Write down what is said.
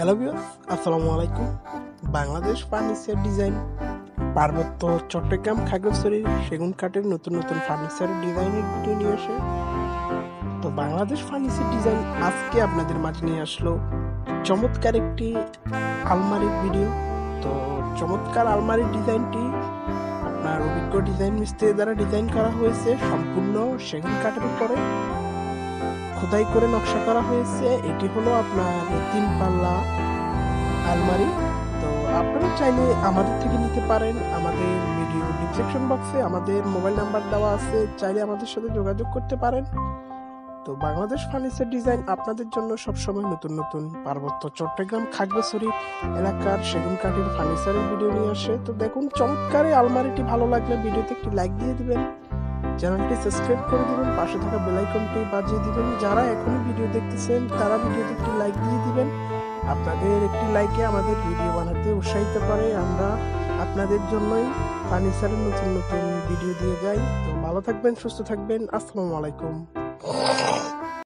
Hello viewers আসসালামু আলাইকুম। Bangladesh furniture design. পার্বত্য চট্টগ্রাম খাগড়াছড়ির সেগুন কাঠের নতুন নতুন ফার্নিচার ডিজাইনের ভিডিও নিয়ে আসে। তো বাংলাদেশ ফার্নিচার ডিজাইন আজকে আপনাদের মাঝে নিয়ে আসলো চমৎকার একটি আলমারির ভিডিও। তো চমৎকার আলমারির ডিজাইনটি আপনার অভিজ্ঞ ডিজাইন মিস্ত্রি দ্বারা ডিজাইন করা হয়েছে। সম্পূর্ণ সেগুন কাঠের উপরে। খোদাই করে নকশা করা হয়েছে। এটি হলো আপনার তিন পাল্লা আলমারি। তো আপনারা চাইলে আমাদের থেকে নিতে পারেন। আমাদের ভিডিও ডিসক্রিপশন বক্সে আমাদের মোবাইল নাম্বার দেওয়া আছে। চাইলে আমাদের সাথে যোগাযোগ করতে পারেন। তো বাংলাদেশ ফার্নিচার ডিজাইন আপনাদের জন্য সবসময় নতুন নতুন পার্বত্য চট্টগ্রাম খাগড়াছড়ি এলাকার সেগুন কাঠের ফার্নিচারের ভিডিও নিয়ে আসে। তো দেখুন, চমৎকার আলমারিটি ভালো লাগলে ভিডিওতে একটি লাইক দিয়ে দিবেন। চ্যানেলটি সাবস্ক্রাইব করে দিবেন, পাশে থাকা বেল আইকনটি বাজিয়ে দিবেন। যারা এখনই ভিডিও দেখতেছেন, তারা ভিডিওতে একটি লাইক দিয়ে দিবেন। আপনাদের একটি লাইকে আমাদের ভিডিও বানাতে উৎসাহিত করে। আমরা আপনাদের জন্যই ফার্নিচারের নতুন নতুন ভিডিও দিয়ে যাই। তো ভালো থাকবেন, সুস্থ থাকবেন। আসসালামু আলাইকুম।